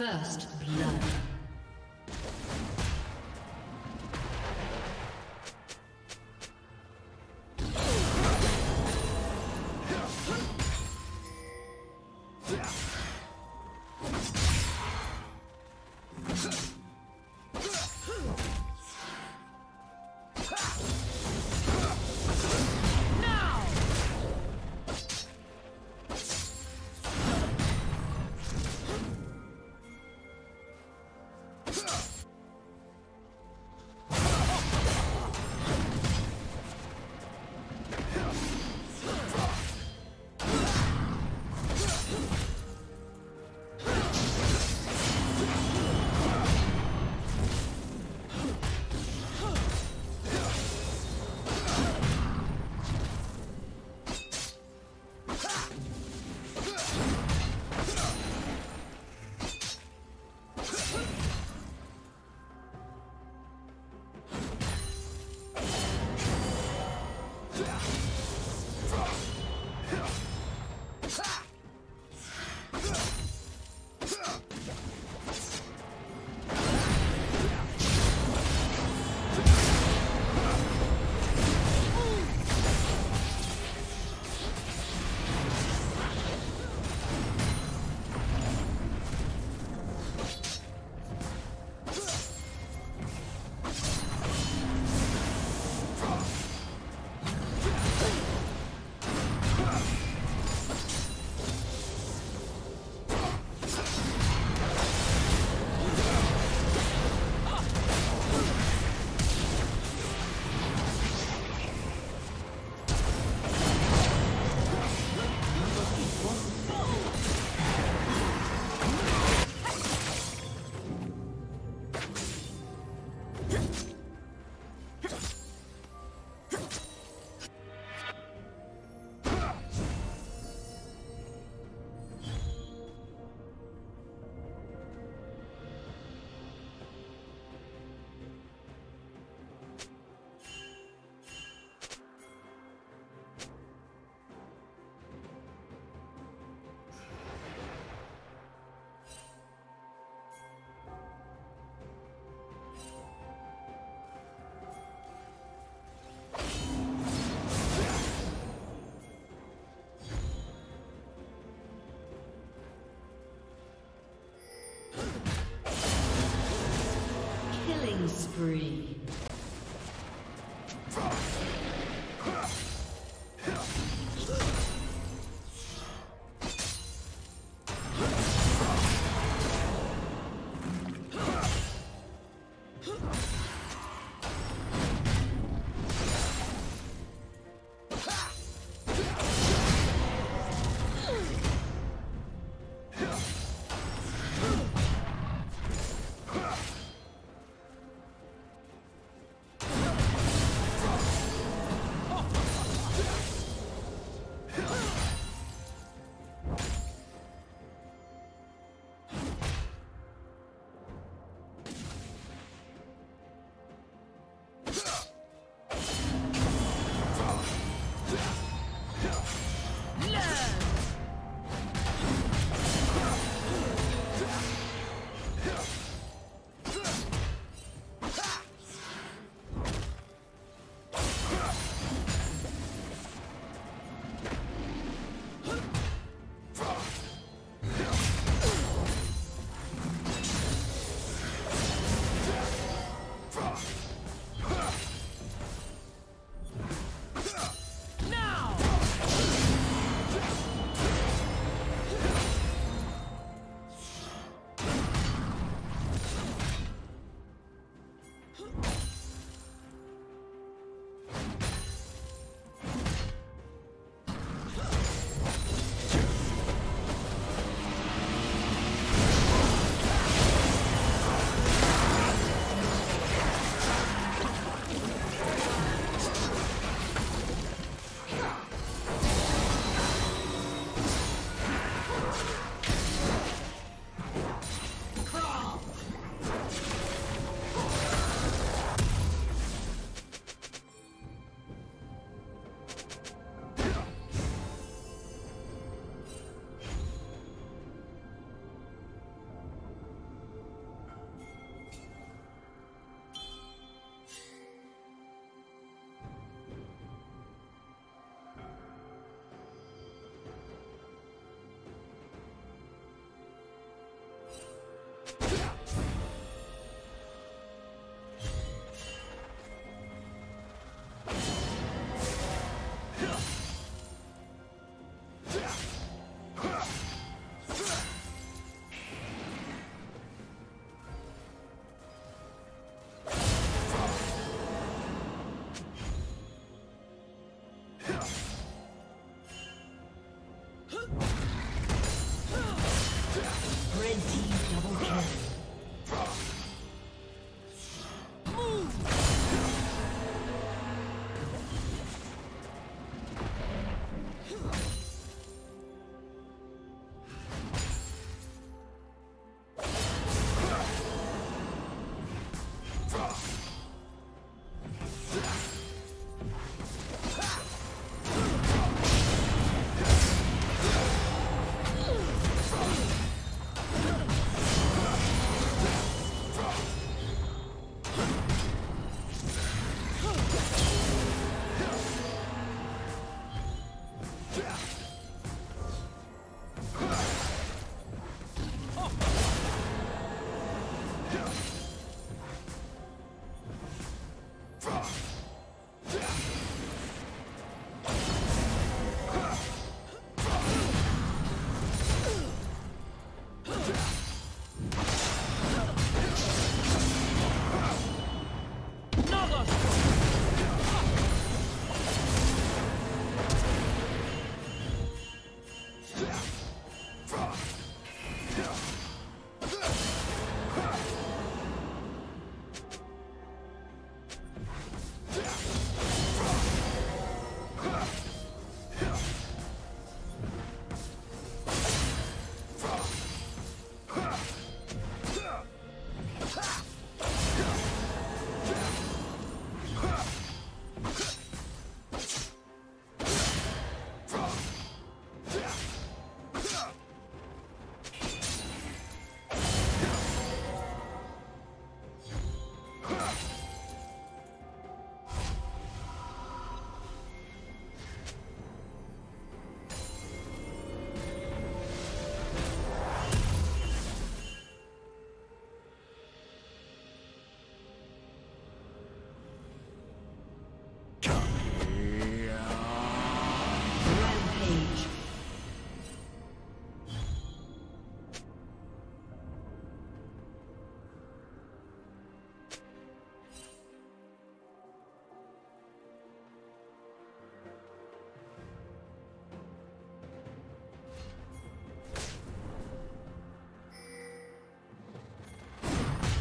First blood.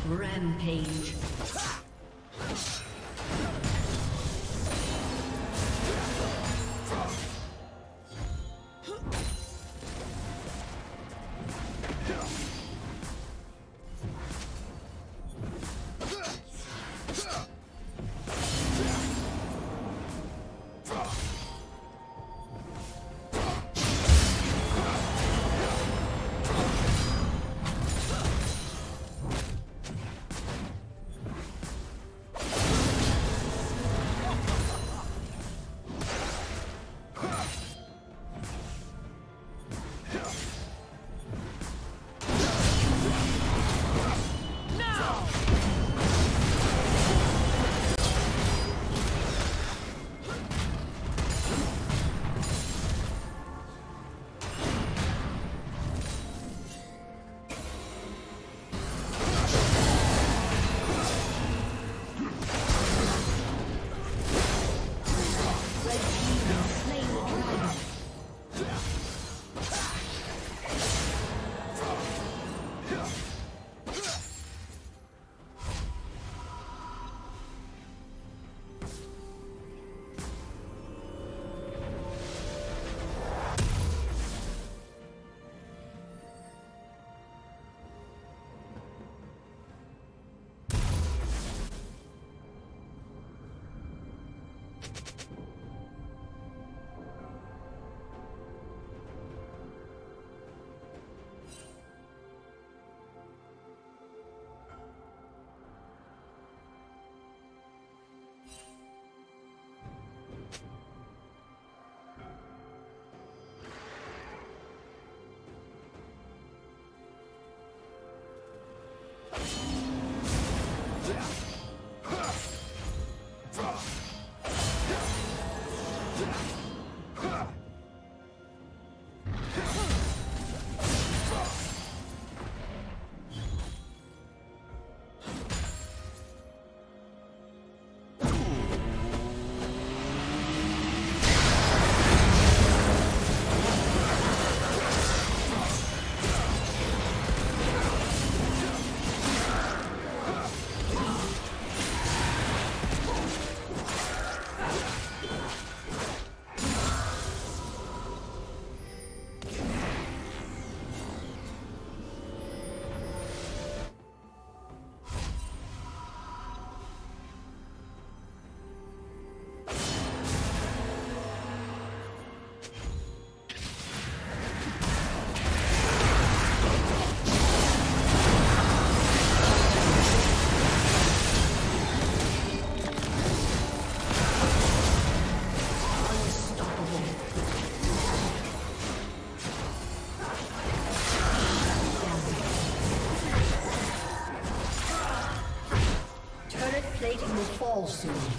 Rampage. Awesome.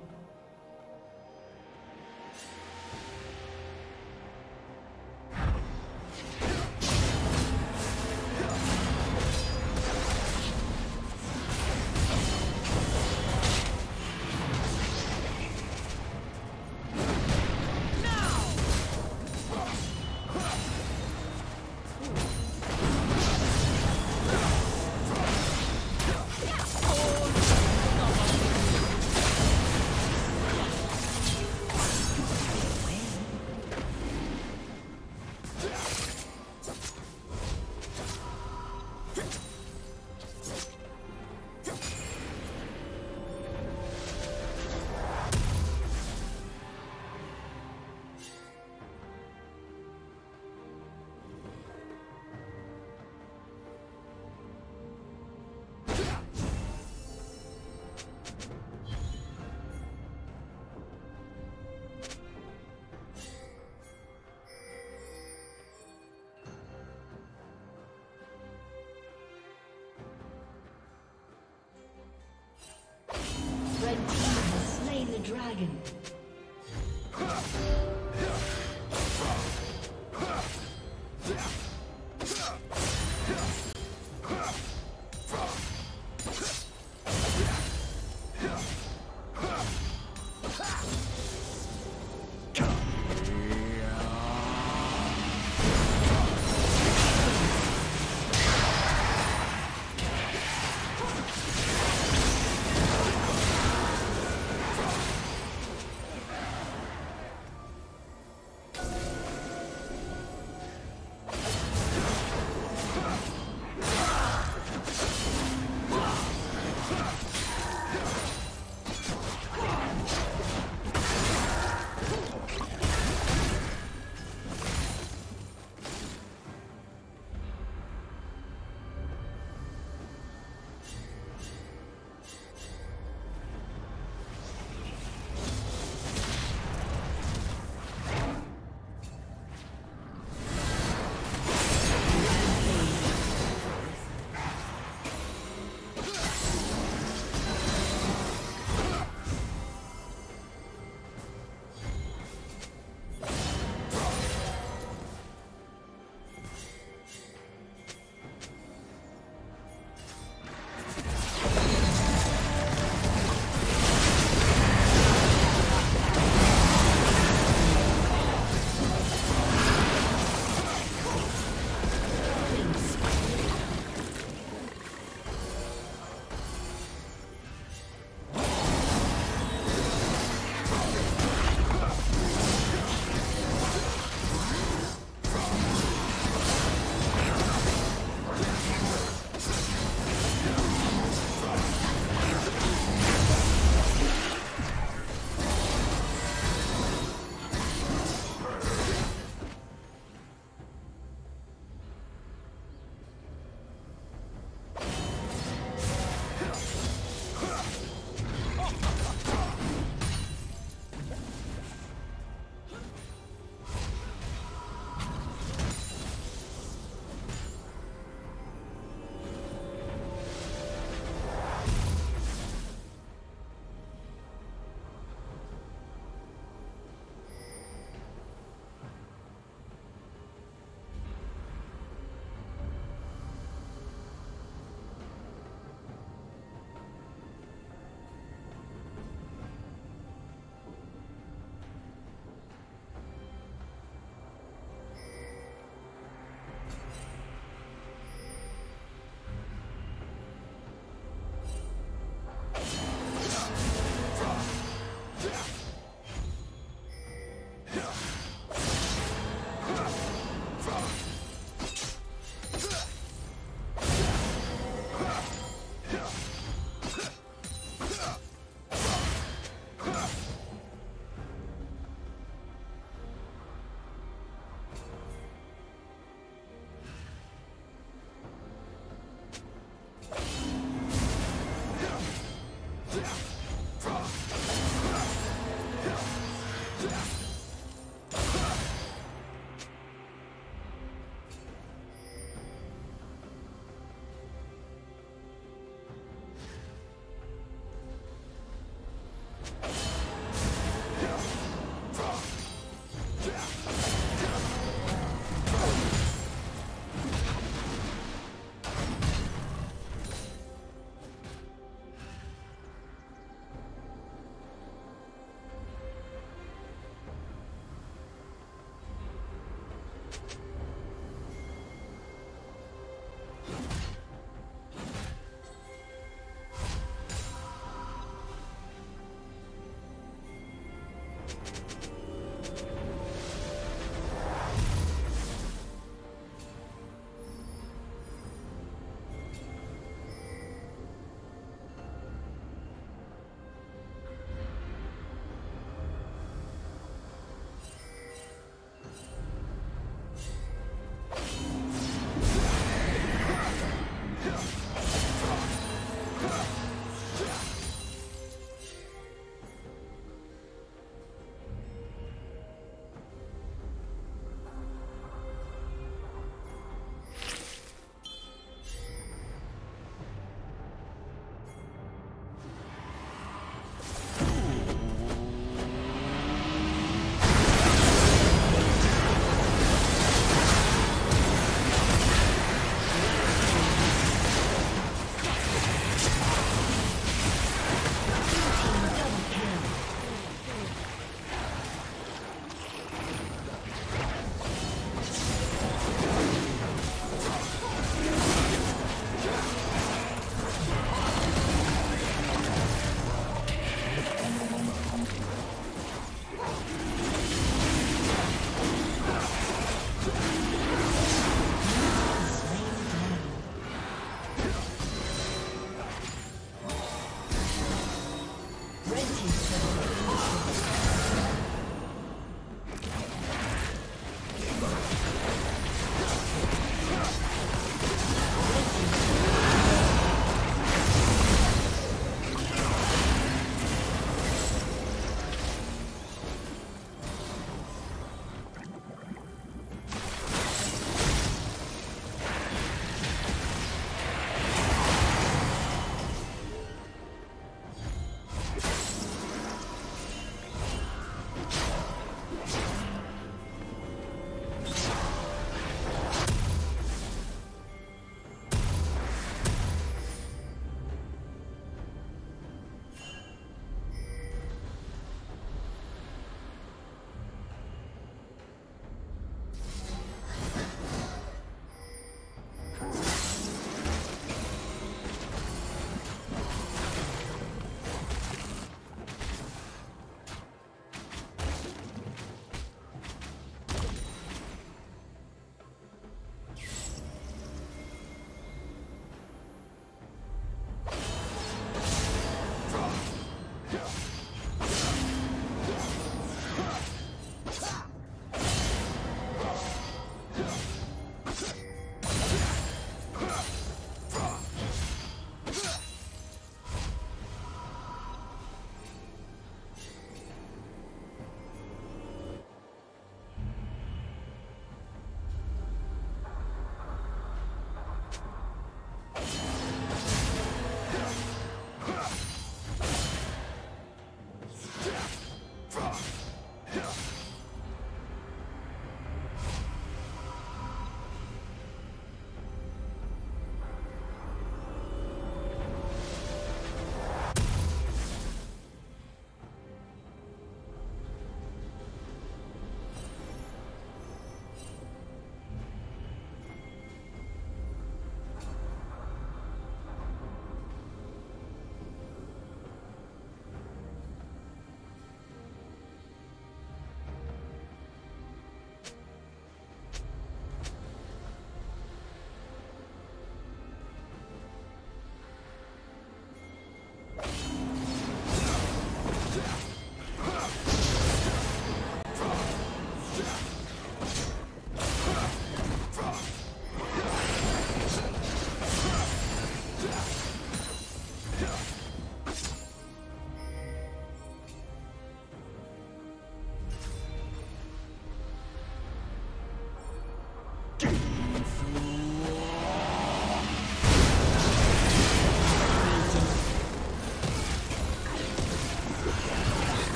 Dragon.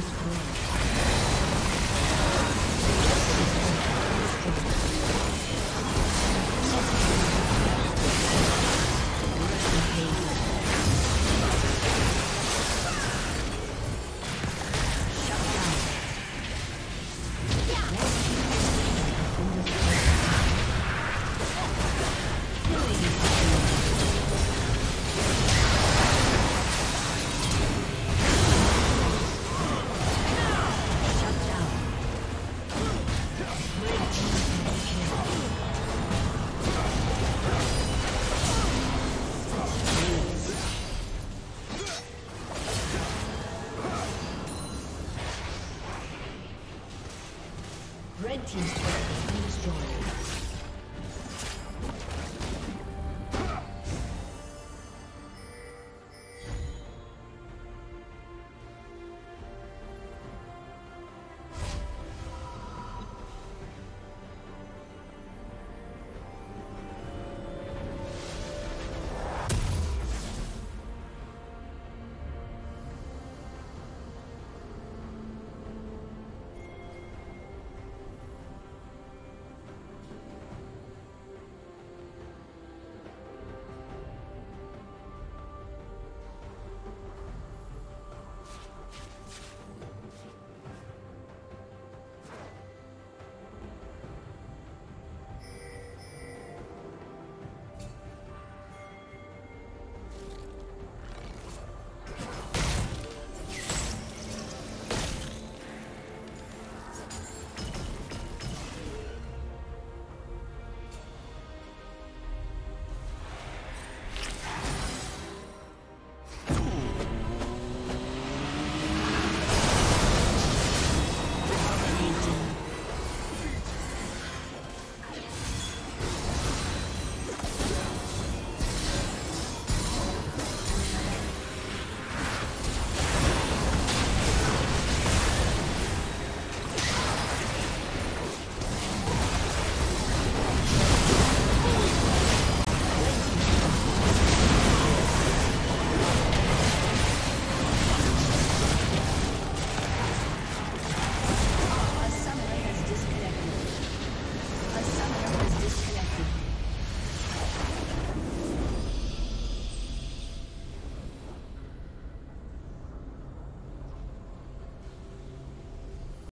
Destroyed.